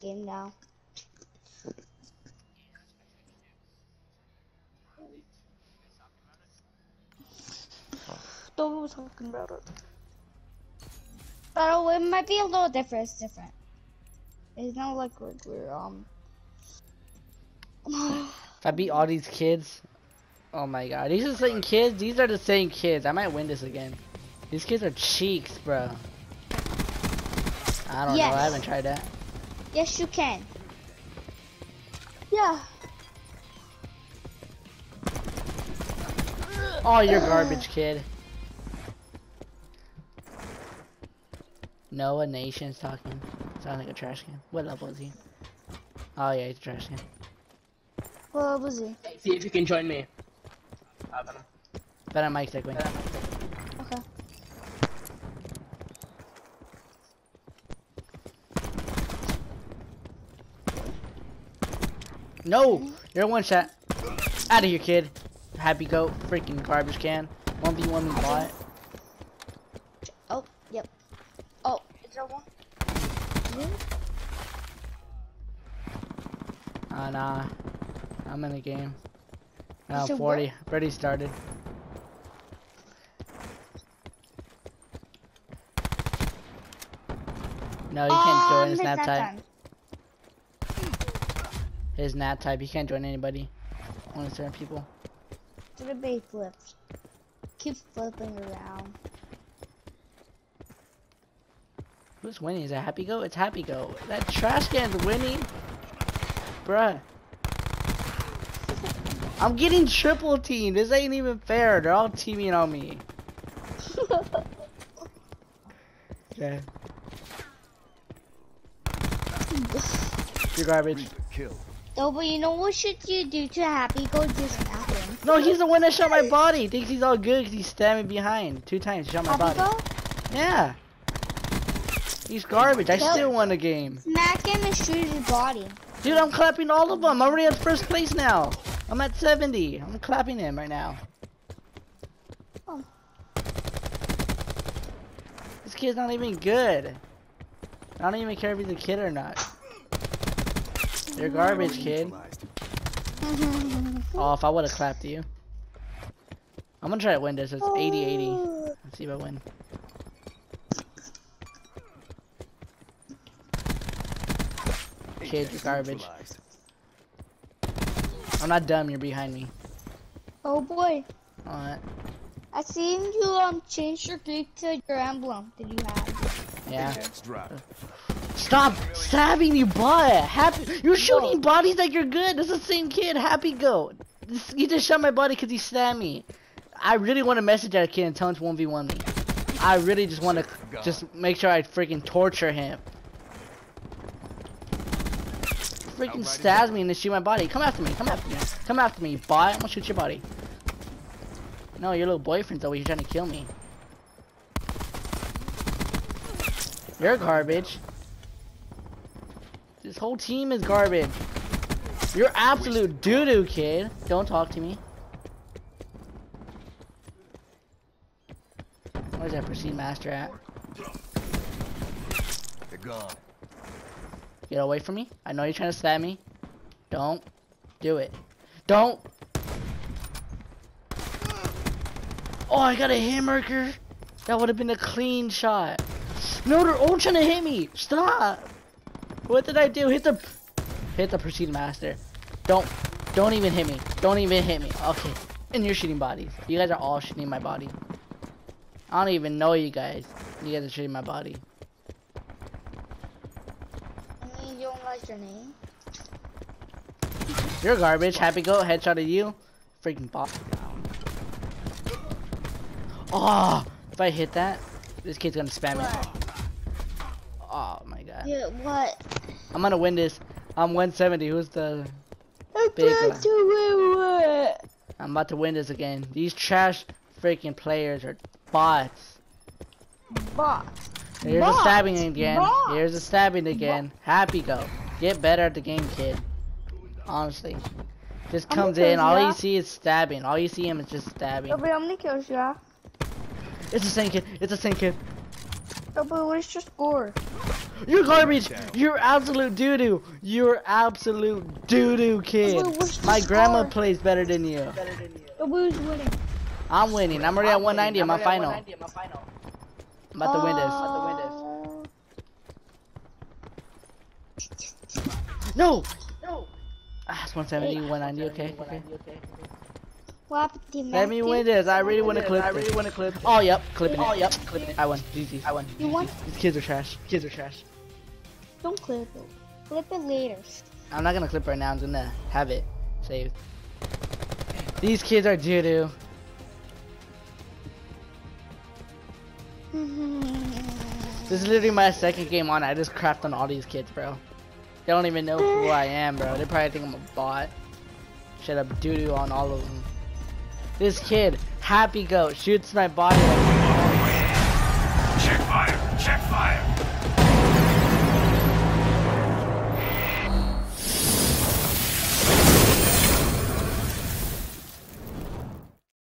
game now. Don't was talking about it. But it might be a little different. It's different. It's not like we're, we're um. If I beat all these kids, oh my god, these are the same kids. These are the same kids. I might win this again. These kids are cheeks, bro. I don't Yes. know. I haven't tried that. Yes, you can. Yeah. Oh, you're garbage, kid. Noah Nation's talking. Sounds like a trash can. What level is he? Oh yeah, he's a trash can. What was he? See if you can join me. I don't know. But I'm Mike Segwin. Okay. No! You're one shot. Out of here, kid. Happy goat. Freaking garbage can. 1v1 me bot. Oh, yep. Oh, is there one? Uh, nah. I'm in the game. Now So 40. Already started. No, you can't join Um, it's nap not type. Done. His NAT type. You can't join anybody. Only certain people. Do the bait flips. Keep flipping around. Who's winning? Is it Happy Go? It's Happy Go. That trash can's winning. Bruh. I'm getting triple teamed. This ain't even fair. They're all teaming on me. Okay. You're garbage. Kill. No, but you know what should you do to Happy Go? Just nothing. No, he's the one that shot my body. Thinks he's all good because he's stabbing behind. Two times shot my Happy body. Go? Yeah. He's garbage. I still won the game. Smack him and shoot his body. Dude, I'm clapping all of them. I'm already at first place now. I'm at 70. I'm clapping him right now. Oh. This kid's not even good. I don't even care if he's a kid or not. You're garbage, kid. Mm-hmm. Oh, if I would have clapped you. I'm gonna try to win this. It's 80-80. Let's see if I win. Kid, you're garbage. I'm not dumb. You're behind me. Oh boy. Alright. I seen you um change your Greek to your emblem that you have. Yeah. Enhanced drop. Stop stabbing you, butt. Happy, you're shooting bodies like you're good. This is the same kid. Happy goat. He just shot my body because he stabbed me. I really want to message that kid and tell him to one v one me. I really just want to just make sure I freaking torture him. Freaking stabs me and then shoot my body. Come after me. Come after me. Come after me, bot. I'm gonna shoot your body. No, your little boyfriend's over here trying to kill me. You're garbage. This whole team is garbage. You're absolute doo-doo, kid. Don't talk to me. Where's that Prestige Master at? They're gone. Get away from me. I know you're trying to stab me. Don't do it. Don't. Oh, I got a hamburger. That would have been a clean shot. No, they're all trying to hit me. Stop. What did I do? Hit the, hit the Prestige Master. Don't, don't even hit me. Don't even hit me. Okay. And you're shooting bodies. You guys are all shooting my body. I don't even know you guys. You guys are shooting my body. I mean, you don't like your name. You're garbage. Happy go. Headshot at you. Freaking bot. Oh, if I hit that, this kid's gonna spam me. Oh my god. Yeah, what? I'm gonna win this. I'm 170. Who's the? I Big one. to win? I'm about to win this again. These trash freaking players are bots. Boss. Here's Bots. a stabbing again. Bots. Here's a stabbing again. Happy go. Get better at the game, kid. Honestly. Just comes in. All you see is stabbing. All you see him is just stabbing. How many kills you have? It's the same kid. It's the same kid. Nobody, what is your score? You're garbage. You're absolute doo doo. You're absolute doo doo kid. Wait, what's the My grandma score? plays better than you. But who's winning? I'm winning. I'm already at 190 in my final. I'm about to win this. Uh, No. No. Ah, it's 170, 190. Okay. Okay. What happened to Let me win this. I really want to clip. I really want to clip. Oh, yep, clipping it. Oh, yep, clipping it. I won. GG. I won. You won? These kids are trash. Kids are trash. Don't clip it. Clip it later. I'm not gonna clip right now. I'm gonna have it saved. These kids are doo doo. This is literally my second game on. I just crapped on all these kids, bro. They don't even know who I am, bro. They probably think I'm a bot. Shut up, doo doo on all of them. This kid, Happy Goat, shoots my body.